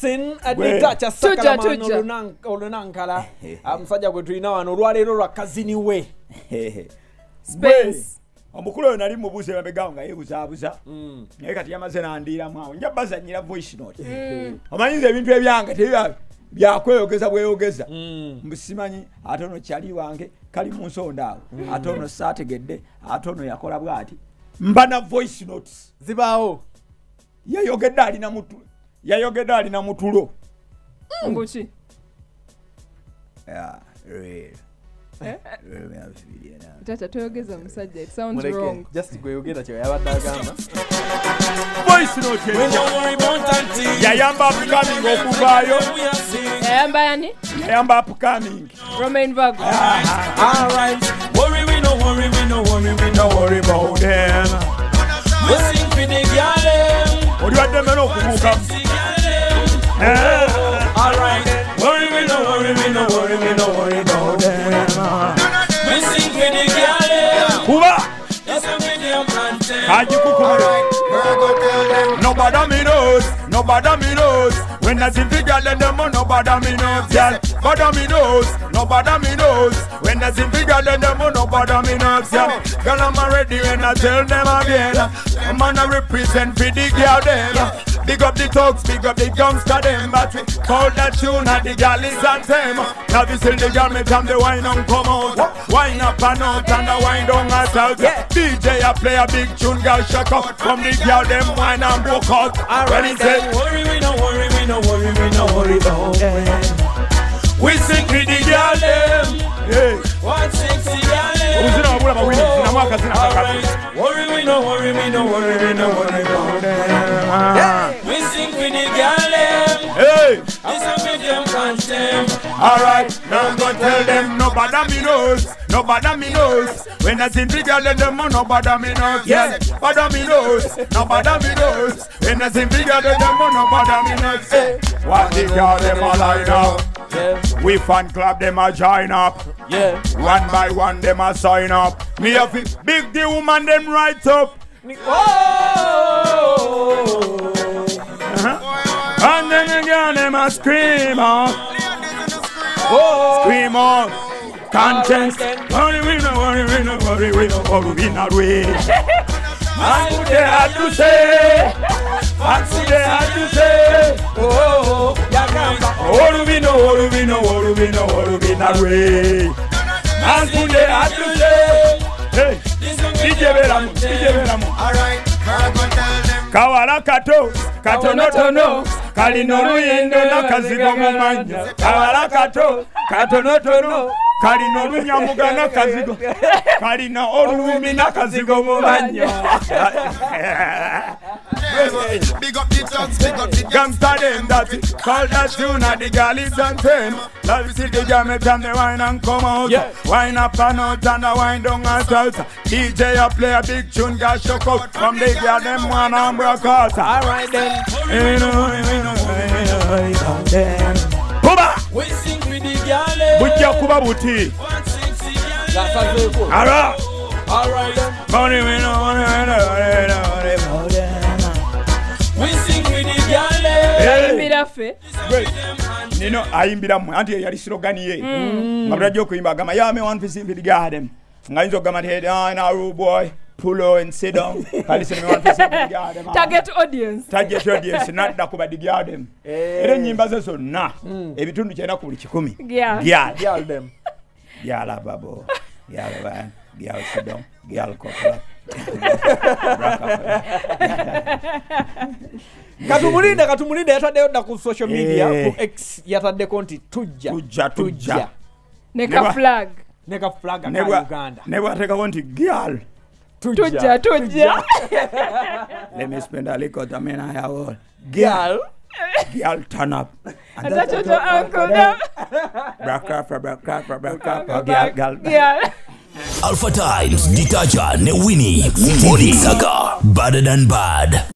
Gwe. adita kya Tujja, sakalamano tujja. olunan- olunankala Ah, musajja gwe tulina wano olwaleero lwa kazini we. Space. omukulu oyo nali mubuuza emabegaawo nga yeebuzaabuza Mm. naye kati yamaze nandiramu awo nja bazanyira voice note. Omanyiza ebintu ebyange tebya byakweyogeza bweyogeza. Mm. mbusimanyi ate ono kyali wange kali mu nsonda awo. Ate ono saategedde ate ono yakola bwati. Mba na voice notes. Zibaawo. Yayogedde alina mutu yayogedde alina mutulo. Yeah, real. Eh? Tata toyogeza musajja it sounds wrong. just gweyogera kye yabadde agamba. Voice note yayamba upcoming okuvaayo. Yayamba yani yayamba upcoming romain vago. Alright. Worry, we no worry, we no worry, we no worry about them. We sing for the girl. Them, oliwadde mmene okubuukamu Nobody me knows, nobody me knows. When I see bigger than them, oh, nobody me knows, girl. Bother me knows, nobody me knows. When I see bigger than them, oh, nobody me knows, girl. Girl, I'm ready when I tell them again. I'm gonna represent for the girl them. Big up the thugs, big up the gangster them. But we call that tune at the girl is and them. Now we still the girl me time the wine on come out. Wine up and out and the wine down as out. DJ I play a big tune, girl shock up. From the girl them wine and broke out. When he say, Worry, we no worry, we no worry, we no worry about them. we sing with the Alright, now I'm gonna tell them nobody me knows, nobody me knows. When I see bigger than them, oh, nobody me knows. Yes, nobody me knows, nobody me knows. When I see bigger than them, oh, nobody me knows. Hey, what the girl them a line up? Yeah, We fan club them a join up. yeah. One by one them a sign up. Me have it big the woman them right up. Uh-huh. And then again them a scream out. Scream out. Konshens. Worry we no worry we no worry we no worry we not we. And what they had to say. What they had to say. Oh, yagamba. Worry we no worry we no worry we no worry we not. And what they had to say. Hey. DJ Beramu, DJ Beramu. Kawala kato katonotono kalina oluyendo n'akazigo mu manya kawala kato katonotono kalina olunyamuga n'akazigo kalina oluwumi n'akazigo mu manya Big up the thugs, big up the gangsta dem that call that tune at the galleys and them love see the jam it and the wine and come out Yeah. wine up and out and the wine down and out DJ a play a big tune got shook out from the girl them one and broke out Alright then. kuba We sing for the girl them, bujja kuba buti one sexy girl them. Gasazeeko. ara Alright, Money, we no bujja kuba buti. Alwa eh. ayimbira ffe nino ayimbira mmwe anti yali silogani ye. Mm. Nga butajja okuyimba agamba yame one piece in the garden. Nga yinza okugamba nti naruboy pull and sit down. Kalise nimewafisa target audience. Target audience nadda kubadigyao dem eh. era nyimba ze zonna hmm. ebitundu kyenda ku buli kikumi. Yeah yeah dem gyala babo gyala bana gyala sit down. Gyala kopla katumulinde katumulinde yataddeyo dda ku social media eh. ku x yataddeko nti tujja tujja tujja. neka flag. Neka flag aka uganda. Nebwateekako nti girl tuja tuja let me spend a little time in a girl. Girl. Turn up. And that's your uncle black up black up black up girl girl. Alpha Times, Ditaja, Newini, Morning Saga, Better Than Bad.